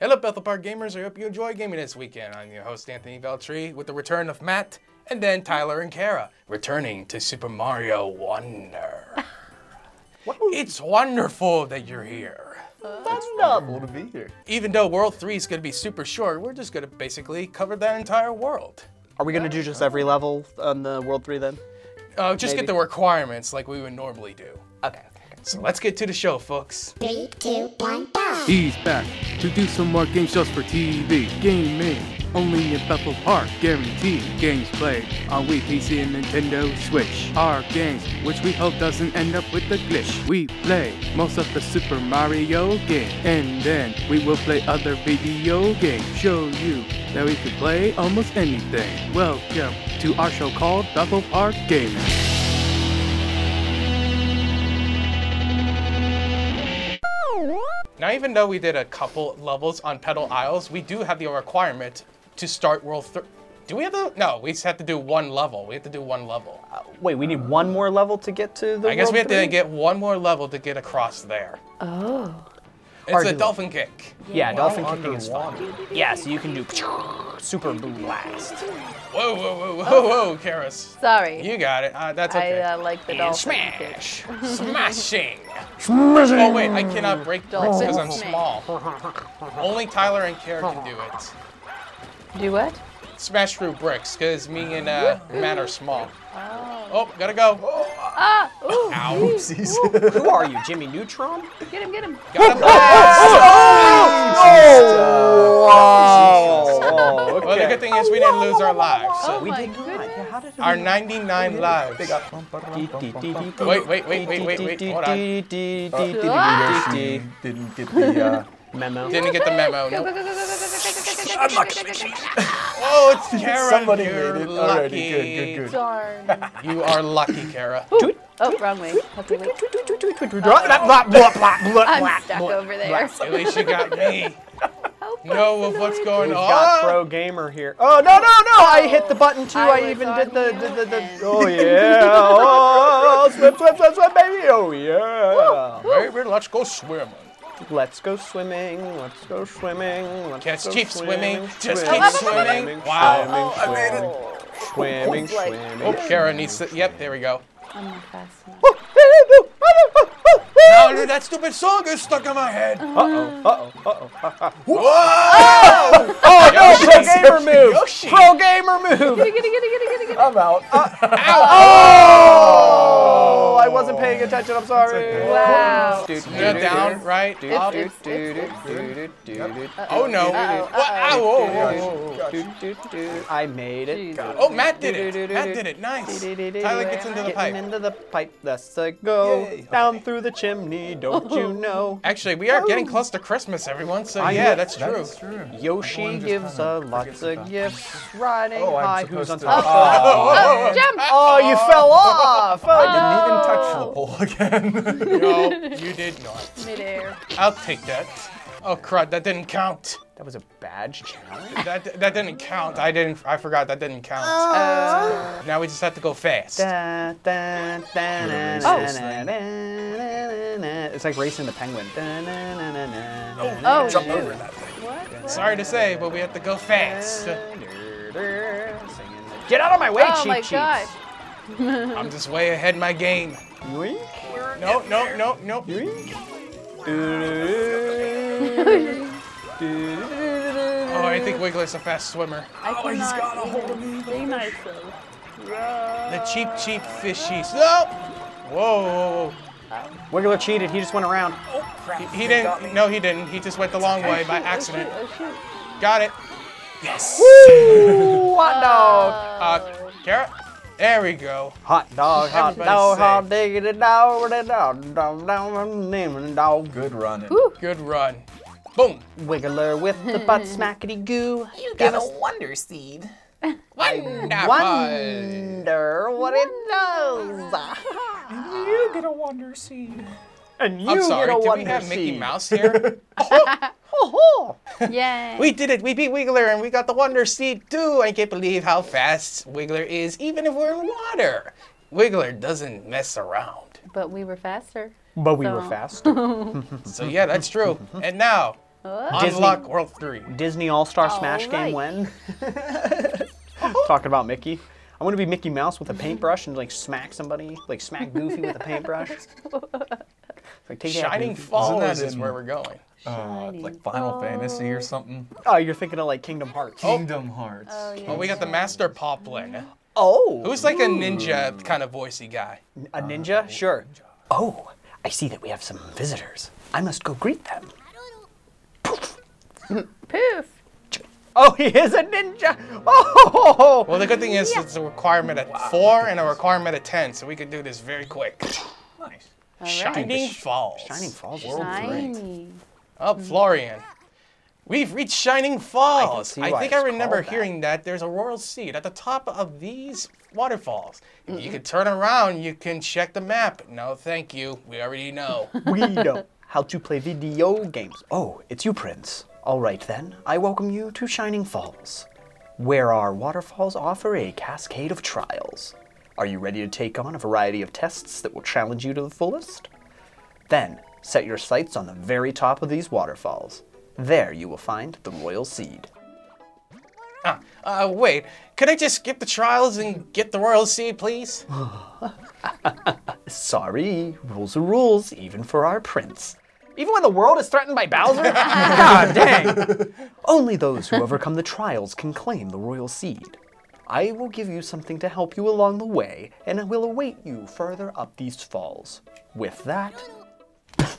Hello, Bethel Park gamers. I hope you enjoy gaming this weekend. I'm your host, Anthony Veltri, with the return of Matt and then Tyler and Kara, returning to Super Mario Wonder. it's wonderful that you're here. That's wonderful to be here. Even though World 3 is going to be super short, we're just going to basically cover that entire world. Are we gonna do just every level on the World 3 then? Uh, just Maybe. get the requirements like we would normally do. Okay. So let's get to the show, folks. Three, two, one, go! He's back to do some more game shows for TV. Gaming, only in Bethel Park, guaranteed. Games played on Wii, PC, and Nintendo Switch. Our games, which we hope doesn't end up with a glitch. We play most of the Super Mario game, and then we will play other video games. Show you that we can play almost anything. Welcome to our show called Bethel Park Gaming. Now, even though we did a couple levels on Petal Isles, we do have the requirement to start World 3. Do we have to? No, we just have to do one level. We have to do one level. Uh, wait, we need one more level to get to the I guess World we have to get one more level to get across there. Oh. It's a to- dolphin kick. Yeah, dolphin Wow, kicking is fun. underwater. Yeah, so you can do super blast. Whoa, whoa, whoa, whoa, whoa, Karis. Sorry. You got it. Uh, that's okay. I uh, like the and dolphin. smash! Smashing! Smashing. Oh wait, I cannot break bricks Dolphin because I'm small. Only Tyler and Kara can do it. Do what? Smash through bricks because me and uh, Matt are small. Oh, gotta go. Ah! Ooh! Ow. Oopsies. Who are you, Jimmy Neutron? Get him, get him. Got him. Oh, oh, okay. Well, the good thing is we didn't lose our lives. So Oh we my did not. goodness. Yeah, how did our 99 lives. They got. Wait, wait, wait, wait, wait, wait. Hold on. Ah! Yoshi didn't get the. Uh, Memo. Didn't get the memo. Go, Nope. go, go, go, go, go, go, go, go, go, go, go, go, go. Oh, it's Kara. Somebody You're made it. lucky. Alrighty, good, good, good. Darn. You are lucky, Kara. Oh, wrong way. Okay, wait. I'm stuck over there. At least you got me. Help Know of what's going We've on. got pro gamer here. Oh no no no! I oh, hit the button too. I I, even did the the the, the, the. Oh yeah! Oh, swim swim swim swim baby! Oh yeah! Baby, let's go swimming. Let's go swimming. Let's go swimming. Let's Just go keep swimming, swimming. Just swimming, keep swimming. Wow. Swimming, Oh, I made swimming, oh, Like- swimming. Oh, Kara needs to. Yep, there we go. I'm not fast enough. Now dude, that stupid song is stuck in my head. Uh-oh, uh-oh, uh-oh. Whoa! Oh, oh no, oh, pro gamer move! Yoshi. Pro gamer move! Get it, get it, get it, get it, get it. I'm out. Oh! I wasn't paying attention, I'm sorry. Wow. Yeah, down, right, up. It's- it's- Oh no. Uh-oh, What? Ow, whoa, whoa, whoa. I made it. Jesus. Oh, Matt did it. Matt did it. Nice. Tyler gets into the pipe. into the pipe, let's go down through the chimney, don't you know? Actually, we are getting close to Christmas, everyone. So yeah, that's true. That's true. Yoshi gives kinda uh, lots of gifts, riding Oh, I'm high. Who's supposed on to- top? Oh. Oh, jump! Oh, you fell off! Oh, I didn't even touch the pole again. No, you did not. Midair. I'll take that. Oh crud, that didn't count. That was a badge challenge. That that didn't count. I didn't. I forgot that didn't count. Uh, now we just have to go fast. Da, da, da, na, Oh. na, na, na, na, na. It's like racing the penguin. Da, na, na, na, na, na, Oh, Jump shoot. over that thing. What? Sorry to say, but we have to go fast. Get out of my way, Oh cheap my cheats. god. I'm just way ahead in my game. Yoink, No, no, no, no. yoink. Oh, I think Wiggler's a fast swimmer. I Oh, he's cannot got a hold of me. see myself. The cheap, cheap fishies. No! Whoa, whoa, Wiggler cheated. He just went around. whoa. He, he didn't. No, he didn't. He just went the long way by accident. Oh shoot, Got it. Yes. Ooh, hot dog. Uh, carrot. There we go. Hot dog, hot Everybody dog, say- hot diggity dog, dog, dog, dog, dog, dog. Good running. Good run. Boom. Wiggler with the butt smackety goo. You get a wonder seed. Wonderful. Wonder what it does. You get a wonder seed. And you I'm sorry. get a Do we wonder have Mickey. Mouse here? Ho-ho. Yay. we did it. We beat Wiggler and we got the Wonder Seed too. I can't believe how fast Wiggler is, even if we're in water. Wiggler doesn't mess around. But we were faster. But we were faster. So yeah, that's true. And now oh. Unlock World 3. Disney All Star Smash game when? Talking about Mickey. I want to be Mickey Mouse with a paintbrush and like smack somebody, like smack Goofy with a paintbrush. Like take that, Shining Goofy. Falls that is in- where we're going. Uh, like Final Fantasy or something. Oh, you're thinking of like Kingdom Hearts. Kingdom Hearts. Oh, yeah. Well, we got the Master Poplin, Oh, who's like a ninja kind of voicey guy. a ninja? Sure. Oh, I see that we have some visitors. I must go greet them. Poof. Poof. Oh, he is a ninja. Oh, Well, the good thing is it's a requirement at 4 and a requirement at 10, so we can do this very quick. Nice. All right. Shining Falls. Shining Falls. is Shiny. Oh, Florian. We've reached Shining Falls. see I, think I remember called that. hearing that there's a royal seed at the top of these waterfalls. If Mm-hmm. you can turn around, you can check the map. No, thank you. We already know. we know how to play video games. Oh, it's you, Prince. All right then, I welcome you to Shining Falls, where our waterfalls offer a cascade of trials. Are you ready to take on a variety of tests that will challenge you to the fullest? Then, set your sights on the very top of these waterfalls. There you will find the royal seed. Ah, uh, wait. Could I just skip the trials and get the royal seed, please? Sorry, rules are rules, even for our prince. Even when the world is threatened by Bowser? God dang! Only those who overcome the trials can claim the royal seed. I will give you something to help you along the way, and I will await you further up these falls. With that,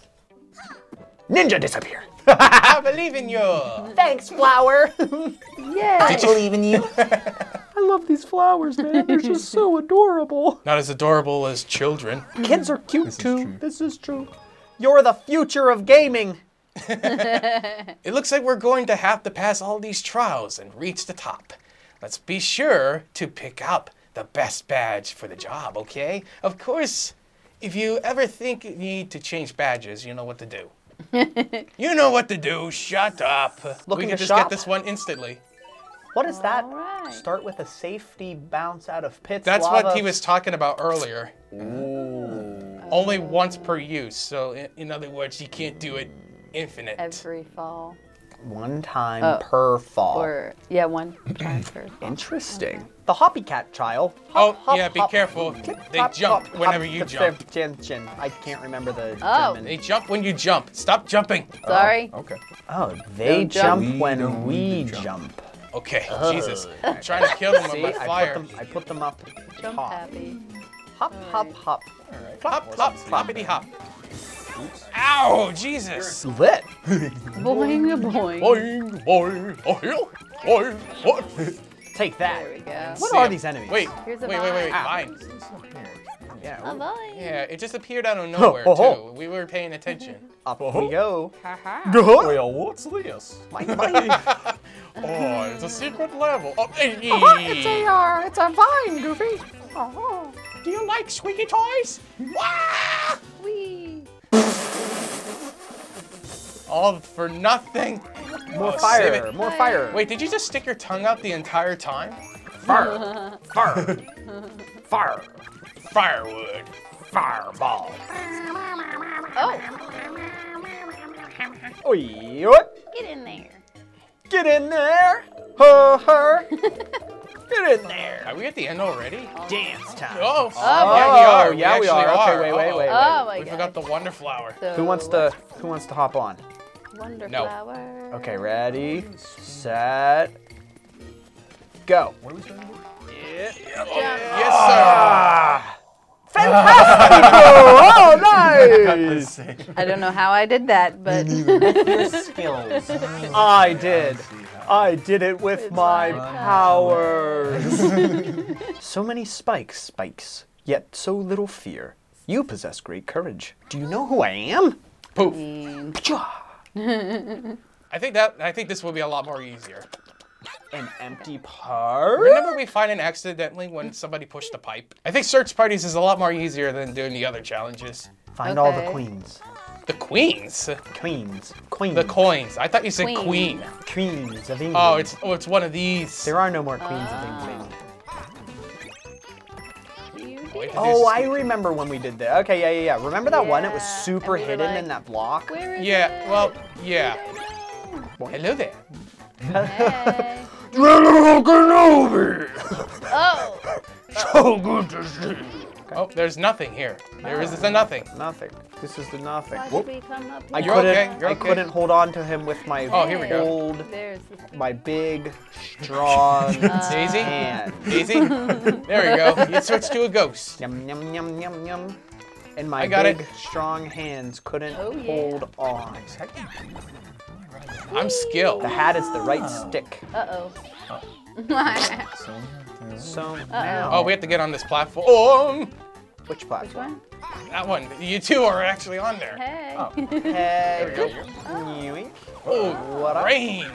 Ninja disappear. I believe in you. Thanks, flower. Yay. I believe in you. I love these flowers, man. They're just so adorable. Not as adorable as children. Kids are cute is too. true. This is true. You're the future of gaming. It looks like we're going to have to pass all these trials and reach the top. Let's be sure to pick up the best badge for the job, okay? Of course, if you ever think you need to change badges, you know what to do. you know what to do. Shut up. Looking we to can just shop? get this one instantly. What is that? Alright. Start with a safety bounce out of pits. That's lava. what he was talking about earlier. Only once per use. So, in, in other words, you can't do it infinite. Every fall. One time Oh. per fall. Or, yeah, one time per fall. Interesting. The Hoppy Cat child. Oh, Hop, hop, yeah, be hop. careful. Clip, They hop, jump hop, whenever hop, you the jump. fifth Chin, chin. I can't remember the Oh. German. They jump when you jump. Stop jumping. Sorry. Oh, okay. Oh, they Don't jump. jump We when don't we jump. jump. Okay, Jesus. I'm trying to kill them with See, my I fire. put them. I put them up. Jump top. happy. Hop, hop, hop. Hop, hop, hoppity hop. Ow, Jesus. Lit. Boing, boing. Boing, boing, boing, boing, boing. Take that. There we go. What See are 'em. these enemies? Wait, Here's a wait, wait, wait, vine. vine. Yeah. A vine. Yeah, it just appeared out of nowhere ho, ho. too. We were paying attention. Up we go. Haha. Well, what's this? Mike, Mike. Oh, it's a secret level. Oh, hey. uh, it's a vine, Goofy. Oh. Do you like squeaky toys? Wah! Whee. All for nothing. More Oh, save fire. it. More fire. Wait, did you just stick your tongue out the entire time? Fire. Fire. Fire. Firewood. Fireball. Oh, Oi, what? get in there. Get in there. Ho, her. Get in there. Are we at the end already? Dance time. Oh, Oh, yeah, we are. yeah, we actually are. Okay, wait, wait, Uh-oh. wait, Oh my We god. forgot the wonder flower. So, Who wants to Who wants to hop on? Wonder No. flower. Okay, ready, set, go. What are we starting with? Yes, sir. Ah. Oh, nice! I don't know how I did that, but Skills. I did. I did it with It's my my powers. so many spikes, spikes, yet so little fear. You possess great courage. Do you know who I am? Poof. Pcha! I think that I think this will be a lot more easier. An empty part? Remember we find it accidentally when somebody pushed the pipe? I think search parties is a lot more easier than doing the other challenges. Find all the queens. The queens. Queens. Queens. The coins. I thought you said Queen. queen. Queens of England. Oh, it's oh, it's one of these. There are no more queens of uh, England. you Wait did. for Oh. I remember when we did that. Okay, yeah, yeah, yeah. Remember that one? It was super and we were hidden like, in that block. Where is Yeah. it? Well, yeah. Hello there. Hey. General Kenobi! Oh. So good to see you. Oh, there's nothing here. There is a nothing. Nothing. This is the nothing. Why did we come I? You're couldn't. okay, you're I okay. couldn't hold on to him with my Oh, here we go. old, There's the my big, strong uh. Daisy? hand. Easy. There we go. You switched to a ghost. Yum yum yum yum yum. And my I got big, it. strong hands couldn't Oh, yeah. hold on. I'm skilled. The hat is the right stick. Uh-oh. So, So now, Oh, we have to get on this platform. Oh, which Which one? that one. You two are actually on there. Oh, hey. Hey, There we yoink. Oh, What up? rain.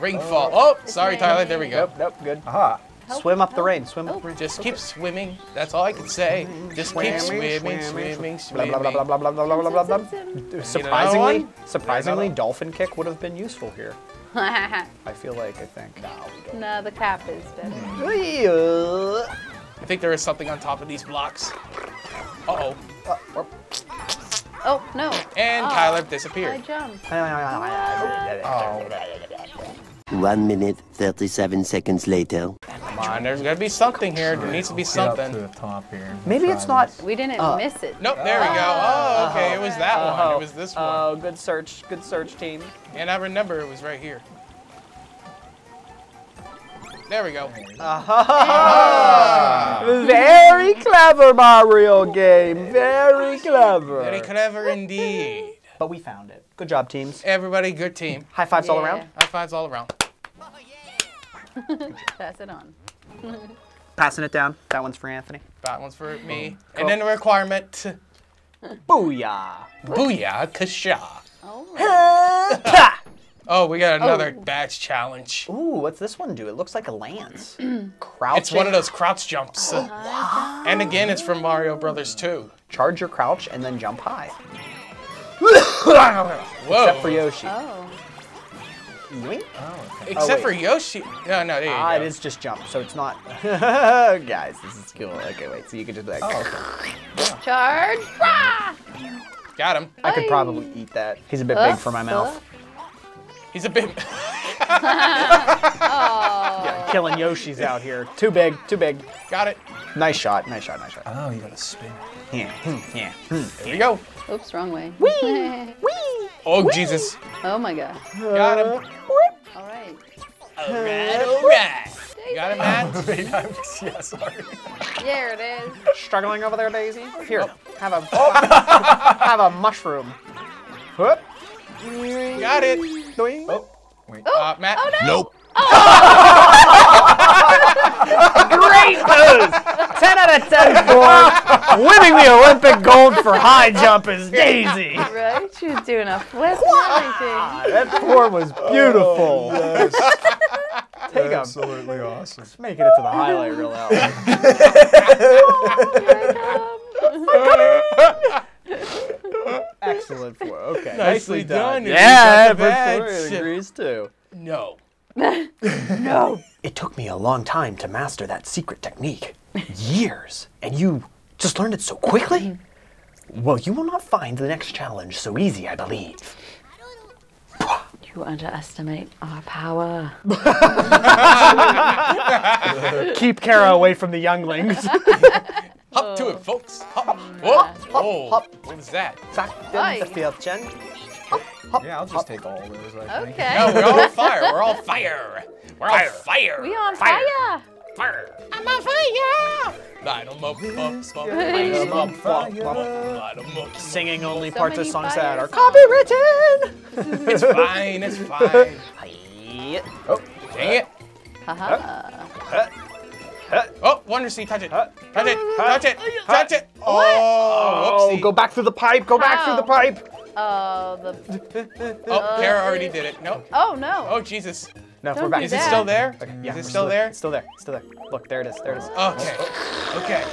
Rainfall. Oh, oh sorry, Tyler. There we go. Nope, nope, good. aha. Help, Swim up the rain. Swim up Oh. the rain. Just keep swimming. That's all I can say. Mm-hmm. Just keep swimming, swimming, swimming. blah blah blah blah blah blah blah blah blah. Surprisingly, surprisingly, dolphin kick would have been useful here. I feel like I think. no, the cap is better. I think there is something on top of these blocks. Uh-oh. Oh, no. And ah, Oh, Tyler I jumped. Oh. One minute, 37 seconds later. Come on, there's gotta be something here. There needs to be Get up to something. the top here. Maybe it's not. this. We didn't Uh, miss it. Nope, there we go. Oh, oh okay, it was that uh-huh. one. It was this one. Oh, good search. Good search, team. And I remember it was right here. There we go. Uh-huh. Ah. Very clever Mario game. Very clever. Very clever indeed. But we found it. Good job, teams. Everybody, good team. High fives all around. High fives all around. Pass it on. Passing it down. That one's for Anthony. That one's for me. Oh, and then the requirement. Booyah. Booyah, kasha. Oh. Oh, we got another Oh. badge challenge. Ooh, what's this one do? It looks like a lance. Crouch. It's one of those crouch jumps. Oh and again, it's from Mario Brothers 2. Charge your crouch and then jump high. Whoa. Except for Yoshi. Oh. Yoink. Except wait. for Yoshi. No, no, there you Ah, go. it is just jump, so it's not. Guys, this is cool. Okay, wait. So you could just be like. Charge. Rah! Got him. I could probably eat that. He's a bit Uh, big for my mouth. He's a bit. Oh. Killing Yoshis out here. Too big. Too big. Got it. Nice shot. Nice shot. Nice shot. Oh, you gotta spin. Yeah. hmm, Yeah. hmm. There we go. Oops, wrong way. Oh, Jesus. oh my god. Got him. All right. All right, all right. You got it, Matt? yeah, sorry. There it is. Struggling over there, Daisy. Here, Oh. have a have a mushroom. Whoop. Got it. Doing. Oh, wait. Uh, Matt. Oh no. Nope. Great news! 10 out of 10 for winning the Olympic gold for high jump is Daisy. Right? She was doing a flip and everything. That pour was oh, beautiful. Take a Absolutely awesome. Just making it to the highlight reel now. Excellent pour. Okay. Nicely done. You Yeah, got the badge. Victoria agrees too. No. It took me a long time to master that secret technique. Years. And you just learned it so quickly? Mm-hmm. Well, you will not find the next challenge so easy, I believe. You underestimate our power. Keep Kara away from the younglings. Hop to it, folks. Hop. Whoa. Whoa. hop. What was that? Aye. the field, Jen. Yeah, I'll just take all of those, I think. Okay. No, we're all fire. We're all fire. We're all fire. We are on fire. fire. I'm on fire. Light 'em up, up, up. Light 'em up, up, up. Light 'em up. Singing only So parts of songs fire that are songs. copywritten. It's fine. It's fine. oh, Dang it. Haha. Oh, Wonder Seed, touch it. Touch it. Touch it. Touch it. Oh, Oh, whoopsie. go back through the pipe. Go back through the pipe. Oh, the. Oh, Kara already did it. Nope. Oh no. Oh, Jesus. No, Don't we're back. do Is it still there? Okay, Yeah, Is we're it still there? It's still there. It's still there. Look, there it is. There it is. Okay. Oh. Okay.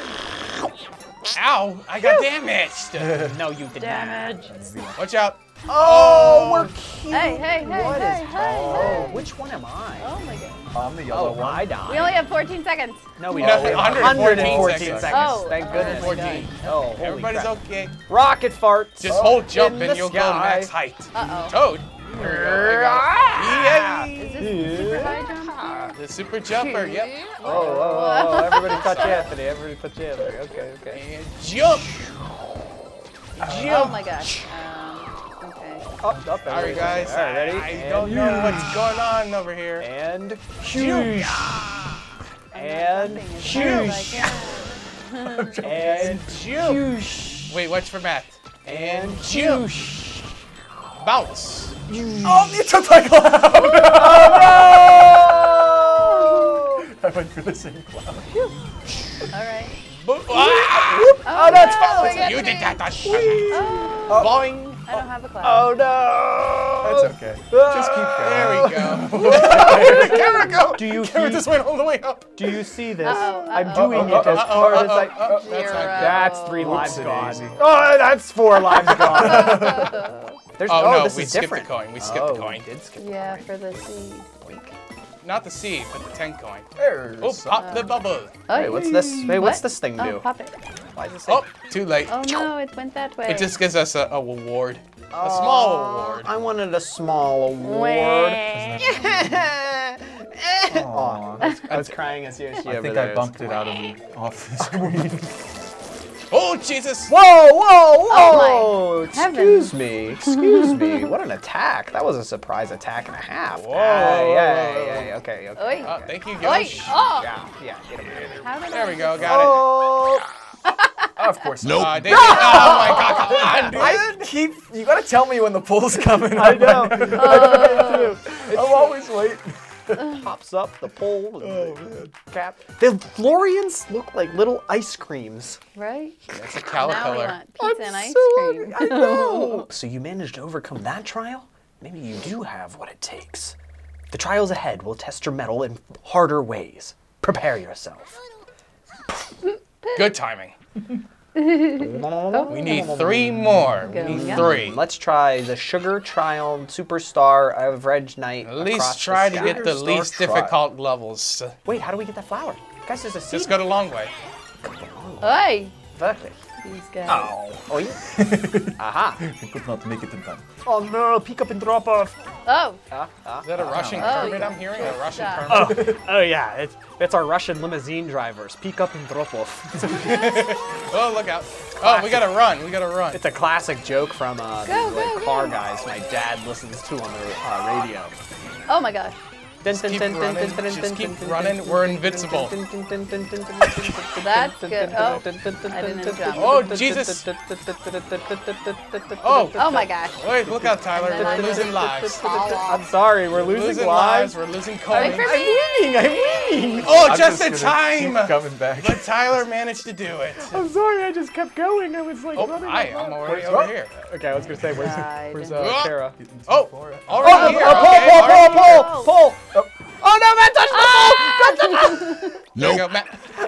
Ow! I got damaged. No, you did Damage. Watch out. Oh, we're cute. Hey, hey, hey, What hey, is- hey, Oh, hey. which one am I? Oh my god. I'm the yellow Oh, one. I died. We only have 14 seconds. No, we No, don't. We have 114 114 seconds. seconds. Oh, Thank oh goodness. my 14. Oh, holy Everybody's crap. okay. Rocket farts. Just hold jump and you'll go max height. Uh-oh. Toad. Here we go. I got it. Is this super high jump? The super jumper. Yep. Oh, oh, oh, everybody touch Anthony. Everybody touch Anthony. Okay, okay. And jump. Oh my gosh. Um, okay. Up, up, Sorry, everybody. guys. All right, ready? I And don't know what's going on over here. And Shoot. And Jumping is shoosh. like, And Jump. Wait, watch for Matt. And jump. Bounce. Oh, you took my cloud! I went for the same cloud. All right. Bo- ah! Oh, that's no, fine. we got You did that. That's Oh, Boing. I don't have a cloud. Oh no! That's okay. Just keep going. There we go. Camera go. Do you Camera hear- just went all the way up. Do you see this? Uh-oh, I'm uh-oh. doing Uh-oh, it as uh-oh, hard as uh-oh, I. uh-oh. That's not Zero. That's three lives gone. Oh, that's four lives gone. There's, Oh, no, this we is skipped different. the coin. We skipped oh, the coin. We did skip. Yeah, for the seed. Not the seed, but the 10 coin. There's Oh, some- pop the bubble. Oh, Wait, what's this? Wait, what's What? this thing oh, do? Oh, pop it. Why is this Oh, too late. Oh no, it went that way. It just gives us a, a reward. A small award. I wanted a small award. Aw. I was crying as you. I think I bumped it out of the off the screen. Oh, Jesus. Whoa, whoa, whoa! Oh, my excuse me, excuse me. What an attack! That was a surprise attack and a half. Whoa. Ah, yeah, yeah, yeah, okay, okay. Oi. Oh, thank you, Oi. Ghosh. Oh. Yeah, yeah. Get him, get him. How did There we go. just- Got Oh, of course. Nope. it. Uh, David, oh, my God. Come on, dude. I keep. You gotta tell me when the pull's coming. I know. Oh. I'm always waiting. Pops up the pole. Oh and man. cap. The Florians look like little ice creams. Right? That's a Now we caterpillar. want pizza and ice so cream. I know. so you managed to overcome that trial? Maybe you do have what it takes. The trials ahead will test your mettle in harder ways. Prepare yourself. Good timing. We need three more. We need Go. three. Let's try the Sugar Trial Superstar of Reg Knight. At least try to get the Star least Trial. difficult levels. Wait, how do we get that flower? Guys, there's a seed. Just go the long way. Oi. Wirklich. These guys. Oi. Aha. I could not make it in time. Oh no, pick up and drop off. Oh. Is that a Russian Oh, Kermit yeah. I'm hearing? A Russian Yeah. Kermit? Oh yeah, it's, it's our Russian limousine drivers. Pick up and drop off. Oh, look out. Oh, we gotta run. We gotta run. It's a classic joke from uh, Go, these, like, go, car guys my dad listens to on the uh, radio. Oh my gosh. Just keep running. Just keep running. We're invincible. That's good. Oh, I didn't jump. Oh, Jesus. Oh. Oh my gosh. Wait, look out, Tyler. And then I We're losing lives. I'm sorry, we're losing, Losing lives. lives. We're losing coins. for me. winning, I'm winning. Oh, I'm just in time. Keep coming back. But Tyler managed to do it. I'm sorry, I just kept going. I was like Oh, running. I am already over oh. here. Okay, I was gonna say, where's, Died. where's Oh. uh, Kara? Oh, Oh, already here. oh, Okay, pull, already pull, Oh no, man, touch the pole! Ah! There you go, Matt. Oh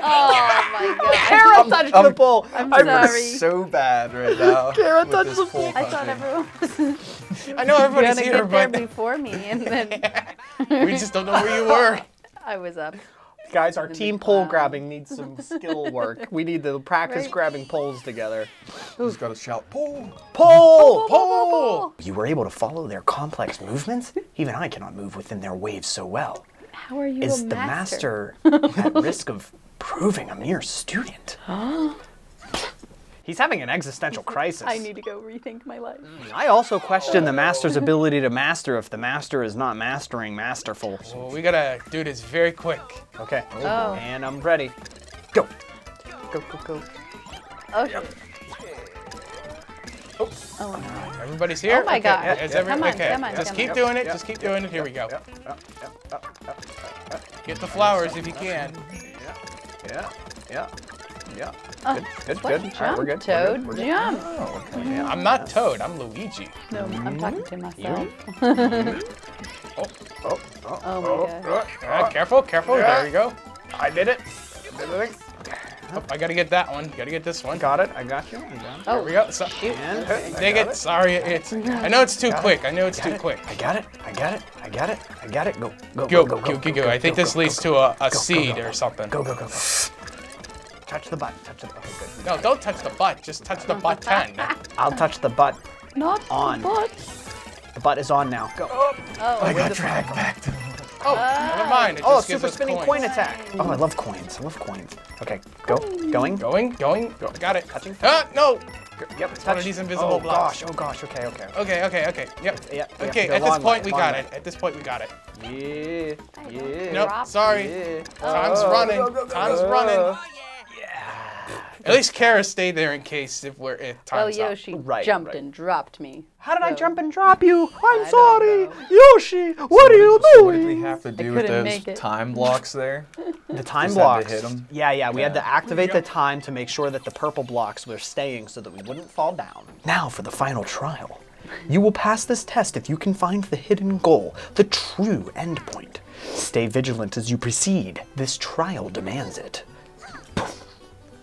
my god. Kara touched the pole. I'm I'm sorry. so bad right now. Kara touched the pole I thought everyone was I know everybody's gonna here, get there but before me, and then we just don't know where you were. I was up. Guys, our team pole grabbing needs some skill work. We need to practice Right. grabbing poles together. Who's got to shout pole? Pole! Pole. You were able to follow their complex movements? Even I cannot move within their waves so well. How are you Is a the master? master at risk of proving a mere student? He's having an existential crisis. I need to go rethink my life. Mm. I also question the master's ability to master if the master is not mastering masterful. Well, we gotta do this very quick. Okay. Oh. oh. And I'm ready. Go. Go, go, go. Oh shit. Oh no. Everybody's here. Oh my okay. God. Is Come every- on, okay. come on, Just come keep on. doing it. Just keep doing it. Here we go. Get the flowers if you can. Yeah, yeah, yeah. Oh, Good, good, what? good. All right, Jump, we're good. Toad, We're good. jump. Oh, okay. I'm not Toad. I'm Luigi. No, I'm talking to myself. Oh. oh, oh, Oh my god. All right, careful, careful. There you go. I did it. Did it. Oh, I gotta get that one. Gotta get this one. Got it. I got you. I got it. There we go. So, oh, And dig it. Sorry, it's. I know it's too quick. I know it's too quick. I got it. I got it. I got it. I got it. Go, go, Go, go, go, go, go. I think this leads to a, a seed go, or something. Go, go, go, go. Touch the butt. Touch the. Okay, good. No, don't touch the butt. Just touch the button. I'll touch the butt. Not On. the butt. The butt is on now. Go. Oh, I got dragged back to Oh, never mind. It Oh, just gives super us spinning coins. coin attack. Oh, I love coins. I love coins. Okay, go. Going. Going, going. Got it. Touching. Ah, no. Yep. one of touch. these invisible oh, blocks. gosh. Oh gosh. Okay. Okay. Okay, okay, okay. Yep. Yeah, we okay, at this point way, we got way. it. At this point we got it. Yeah. Yeah. Nope, sorry. Yeah. Time's Oh, running. go, go, go, Time's go. running. At least Kara stayed there in case if we're if Well, time's up. Yoshi Right, jumped right. and dropped me. How did I jump and drop you? I'm I sorry. Yoshi. What are you So what did we have to do with those time blocks there? The time Just had to blocks. hit 'em? Yeah, yeah. We had to activate the time to make sure that the purple blocks were staying so that we wouldn't fall down. Now for the final trial. You will pass this test if you can find the hidden goal, the true endpoint. Stay vigilant as you proceed. This trial demands it.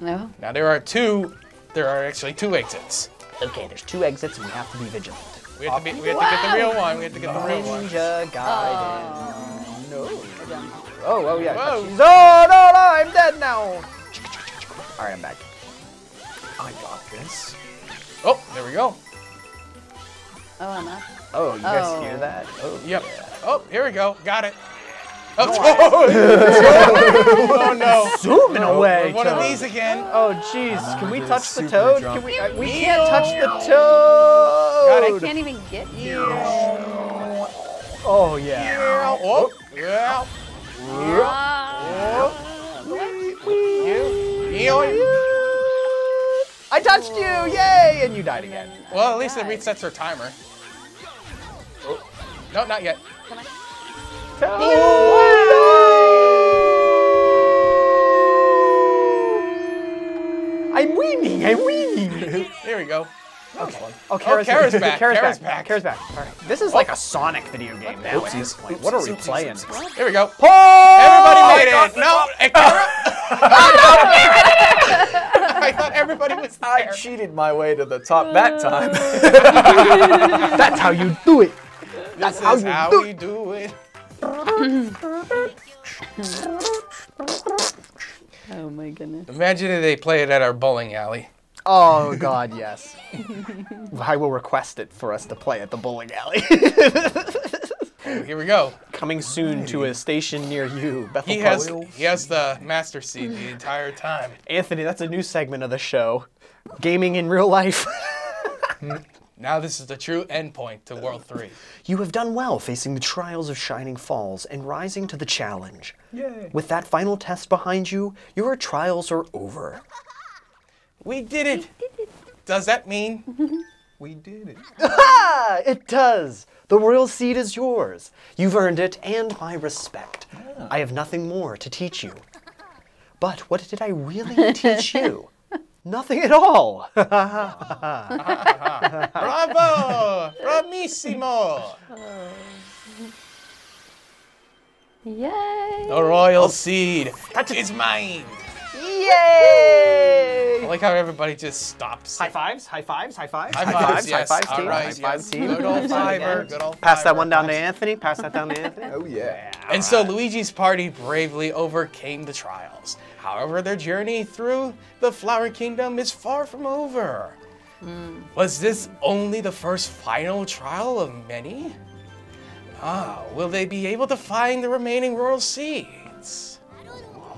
No. Now there are two. There are actually two exits. Okay, there's two exits and we have to be vigilant. We have to be. We have to get the real one. We have to get the real one. Ninja Gaiden. No. Jump. Oh, oh yeah. Whoa. Oh no, no, I'm dead now. All right, I'm back. I got this. Oh, there we go. Oh, I'm up. Oh, you guys Oh. hear that? Oh. Yep. Oh, here we go. Got it. Oh, oh no. Zooming away. One of these again. Oh jeez, can we touch the toad? Can we? Uh, we can't touch the toad. Got I can't even get you. Oh yeah. Oh, yeah. Ah. I touched you! Yay! And you died again. Well, at least it resets her timer. No, not yet. I'm weaning. I'm weaning. Here we go. Okay. Oh, oh, Kara's, Kara's back. Kara's, Kara's back. back. Kara's back. All right. This is like a Sonic video game now at this point. What are we playing? Here we go. Oh! Everybody made it. No, Kara. I thought everybody was I cheated my way to the top that time. That's how you do it. This how is you how do we do it. Oh my goodness. Imagine if they play it at our bowling alley. Oh God, yes. I will request it for us to play at the bowling alley. Here we go. Coming soon to a station near you, Bethel He has Park. he has the master seed the entire time. Anthony, that's a new segment of the show. Gaming in real life. Hmm. Now this is the true endpoint to World 3. You have done well facing the trials of Shining Falls and rising to the challenge. Yay. With that final test behind you, your trials are over. We did it. Does that mean we did it. Ah, it does. The royal seed is yours. You've earned it and my respect. I have nothing more to teach you. But what did I really teach you? Nothing at all. bravo? Bravissimo! Yay! The royal seed is mine. Yay! I like how everybody just stops. High fives, high fives, high fives. High fives, yes. high fives, team. right, high yes. fives, team. Good old fiver, good old Pass that one down to Anthony. Pass that down to Anthony. Oh yeah. And so Luigi's party bravely overcame the trials. However, their journey through the Flower Kingdom is far from over. Was this only the first final trial of many? Ah, will they be able to find the remaining royal seeds?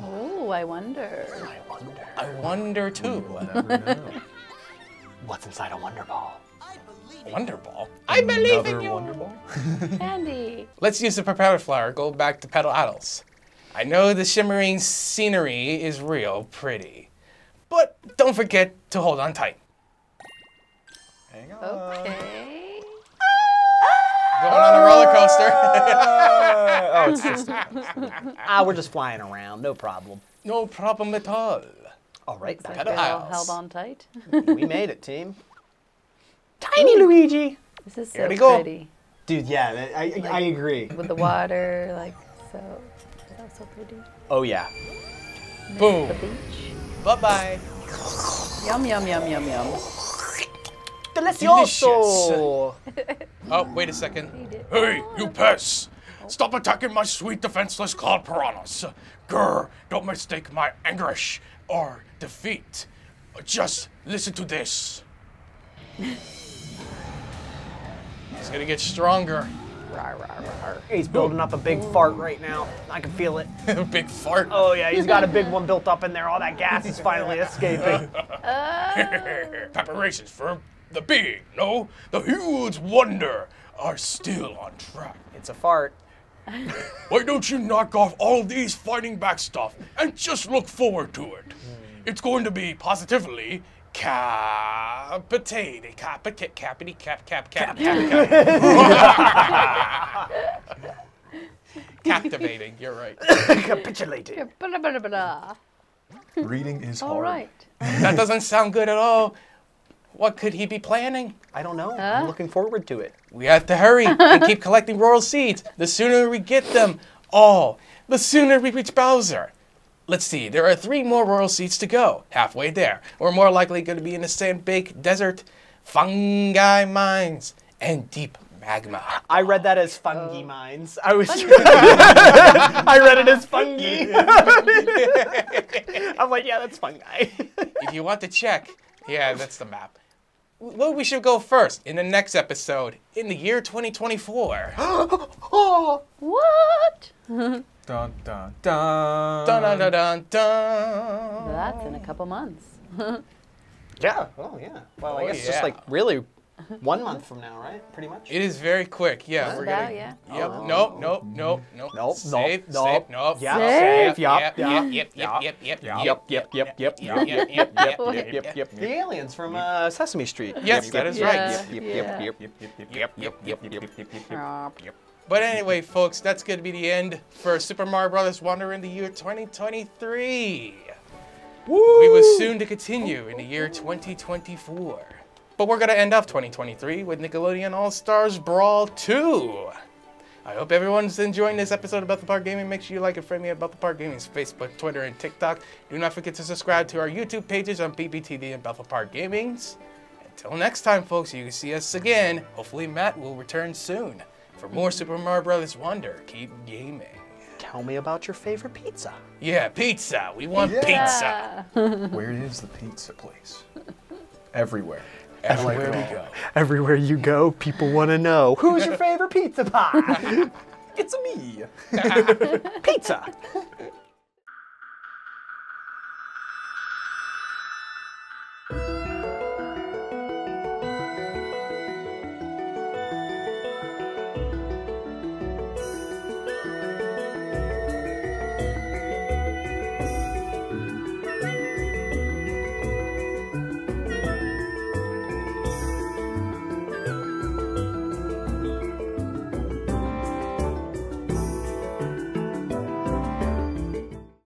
Oh, I wonder. I wonder I wonder too. What's inside a Wonder Ball? Wonder Ball. I believe in Another you. Wonder Ball. Candy. Let's use the propeller flower. Go back to Petal Adults. I know the shimmering scenery is real pretty, but don't forget to hold on tight. Hang on. Okay. Going on a roller coaster. oh, it's just Ah, we're just flying around. No problem. no problem at all. All right, back Pedal They all held on tight. we made it, team. Tiny Luigi. This is so Here so we go. pretty. Dude, yeah, I, I, I agree. With the water, like, so. So pretty. Oh yeah. Boom. The beach. Bye bye. Yum, yum, yum, yum, yum. Delicioso. Oh, wait a second. Hey, you pests! Stop attacking my sweet defenseless cloud piranhas. Grr, don't mistake my anguish or defeat. Just listen to this. It's gonna get stronger. He's building up a big fart right now. I can feel it. A big fart. Oh yeah, he's got a big one built up in there. All that gas is finally escaping. Preparations for the big, no, the huge wonder are still on track. It's a fart. Why don't you knock off all these fighting back stuff and just look forward to it? It's going to be positively capitated. Capita, capity, cap, cap, cap, cap, cap. Captivating, you're right. Capitulated. Blah, blah, blah, blah. Reading is hard. All right. That doesn't sound good at all. What could he be planning? I don't know. I'm looking forward to it. We have to hurry and keep collecting royal seeds. The sooner we get them all, the sooner we reach Bowser. Let's see, there are three more royal seeds to go. Halfway there. We're more likely going to be in the sand-baked desert, fungi mines, and deep magma. I read that as fungi oh. mines. I was. I read it as fungi. I'm like, yeah, that's fungi. if you want to check, yeah, that's the map. Well, we should go first in the next episode in the year 2024. What? Dun dun dun. dun dun dun dun dun. That's in a couple months. yeah. Oh yeah. Well, I Oh, guess yeah. just like really one month from now, right? Pretty much. It is very quick. Yeah, we're about, gonna. yeah. Yep. Nope. Nope. Nope. Nope. Nope, Safe. nope, Safe. nope. Nope. Yeah, Safe. safe, yup, Yep. yup, Yep. Yep. Yep. Yep. Yep. Yep, yep, yep, yep, Yep. Yep. Yep. Yep. Yep, yep, yep. The aliens from uh, Sesame Street. Yes, that is right. Yeah. Yep, yep, Yeah. yep, yep. Yep, yep, yep, Yep. Yep. Yep. Yep. yep, yep, yep, yep. But anyway, folks, that's going to be the end for Super Mario Brothers Wonder in the year 2023. We was soon to continue in the year 2024. But we're going to end off 2023 with Nickelodeon All Stars Brawl 2. I hope everyone's enjoying this episode of Bethel Park Gaming. Make sure you like and friend me at Bethel Park Gaming's Facebook, Twitter, and TikTok. Do not forget to subscribe to our YouTube pages on BPTV and Bethel Park Gaming's. Until next time, folks, you can see us again. Hopefully, Matt will return soon for more Super Mario Bros. Wonder. Keep gaming. Tell me about your favorite pizza. Yeah, pizza. We want pizza. Where is the pizza place? Everywhere. Everywhere we go. Everywhere you go, people want to know who's your favorite pizza pie. It's me. pizza.